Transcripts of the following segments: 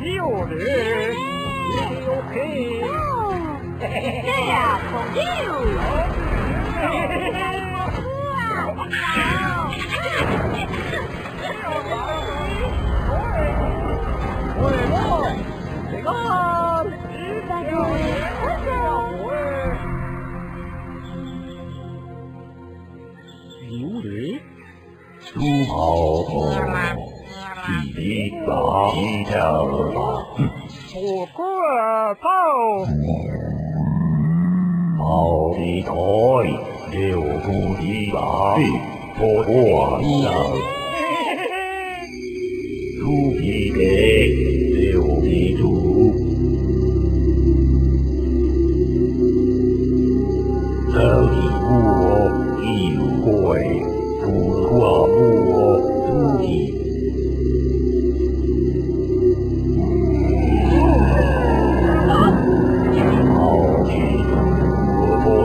有的，有黑，这呀，土豪婆，一把一条吧，不过跑，跑的快，留不的慢，破破烂，土皮给，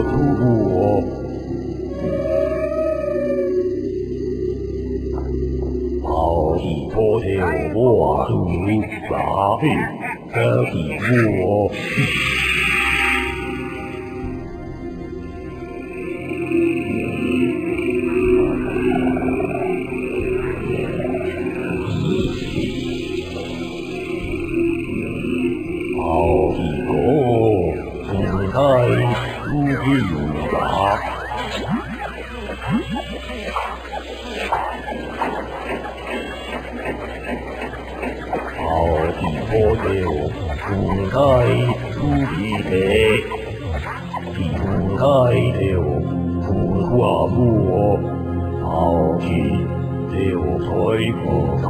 我破土我，好去破掉我土把嘿，走的我。好一个，分开不平吧。好的破掉，分开不平的，分开掉，不花不，好。的就退不开。